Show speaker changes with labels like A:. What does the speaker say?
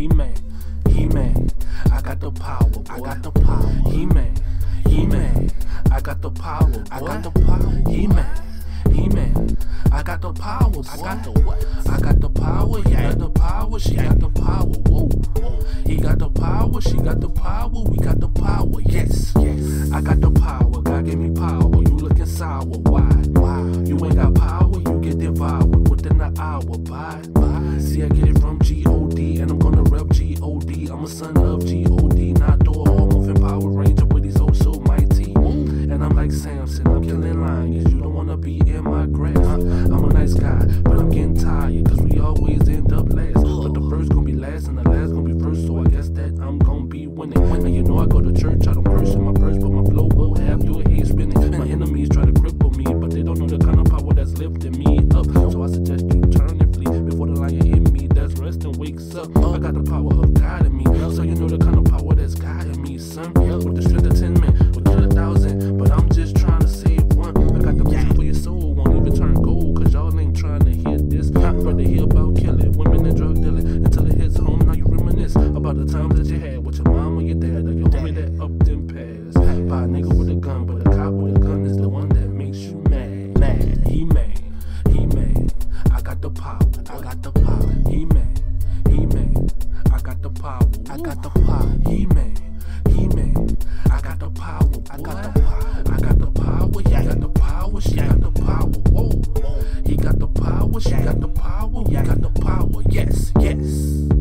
A: He man, he man. I got the power, boy. I got the power. He man, he man. I got the power, boy. I got the power. He man, he man. I got the power, boy. I got the what? I got the power. He got the power. She got the power. Whoa. He got the power. She got the power. We got the power. Yes, yes. I got the power. God gave me power. You looking sour? Why? Why? You ain't got power. You get devoured within an hour. Bye, bye. See, I get it from be winning. And you know I go to church, I don't curse in my purse, but my flow will have your head spinning. My enemies try to cripple me, but they don't know the kind of power that's lifting me up. So I suggest you turn and flee before the lion hit me. That's rest and wakes up. I got the power of God in me, so you know the kind of power that's guiding me, son. With the strength of ten men, with a thousand, but I'm just trying to save one. I got the vision for your soul, won't even turn gold, cause y'all ain't trying to hear this. I'd rather hear about killing women and drug dealing until it hits home. Now you reminisce about the times that you had got the power. He man, he man. I got the power. I got the power. I got the power. He got the power. She got the power. Whoa. He got the power. She got the power. He got the power. Yes, yes.